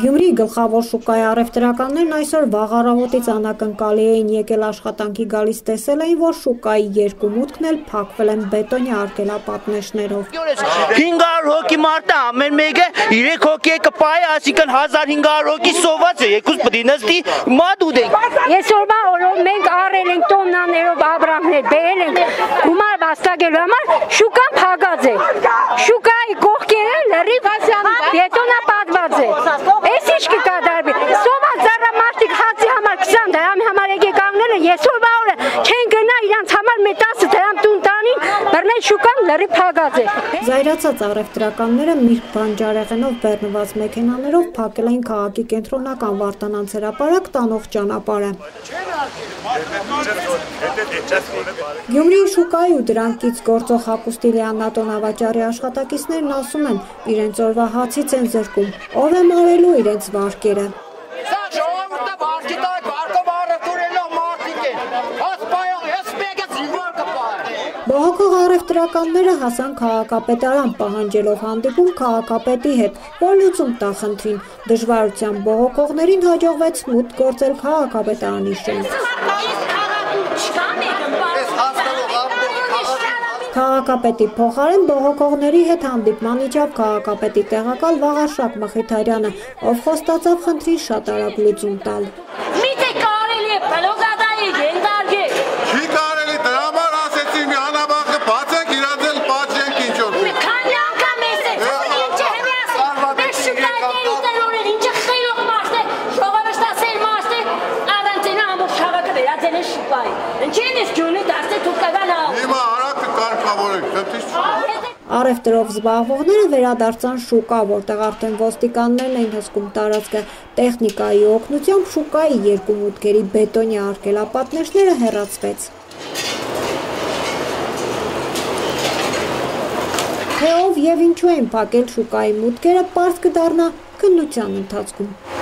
Գյումրիի գլխավոր շուկայի առևտրականներն այսօր վաղ առավոտից անակնկալի էին եկել աշխատանքի գալիս տեսել էին, որ շուկայի երկու մուտքն էլ փակվել են բետոնի արգելապատնեշներով։ 500 հոգի մարդը ամեն մեկը 3 հոգի կպայ, այսինքն 1500 հոգի սոված է, եկուս պիտի նստի մատ ուտենք։ Այսօրվա օրով մենք առել ենք տոննաներով աբրամներ, բերել ենք գումար վաստակելու համար, շուկան փակած է։ այսօրվա օրը չեն գնա իրանց համար մի 10 դրամ տուն տանին, բռնել շուկան լրիվ փակած է։ Զայրացած առևտրականները միրգ բանջարեղենով բեռնված մեքենաներով փակել էին քաղաքի կենտրոնական Վարդանանց հրապարակ տանող ճանապարհը։ Գյումրիի շուկայի ու դրանքից գործող հագուստի Լեանատոն ավաճարի աշխատակիցներն ասում են, իրենց օրվա հացից են զրկում, ով է մարելու իրենց վարկերը։ Բողոքող առևտրականները հասան քաղաքապետարան պահանջելով հանդիպում քաղաքապետի հետ, որ լուծում տա խնդրին։ Դժվարության բողոքողներին հաջողվեց մուտք գործել քաղաքապետարանի շենք։ Քաղաքապետի փոխարեն բողոքողների հետ հանդիպման իջավ քաղաքապետի տեղակալ Վաղարշակ Մխիթարյանը, ով խոստացավ խնդրին շատ արագ լուծում տալ։ շուկայի։ Ինչի՞ն ես ջունի դաստե թուկավանա։ Հիմա արագ կարգավորեք, խնդիր չկա։ Առևտրով զբաղվողները վերադարձան շուկա, որտեղ արդեն ոստիկաններն էին հսկում տարածքը։ Տեխնիկայի օգնությամբ շուկայի երկու մուտքերի բետոնի արգելապատնեշները հեռացվեց։ Թե ով եւ ինչու են փակել շուկայի մուտքերը, པարզ կդառնա քննության ընթացքում։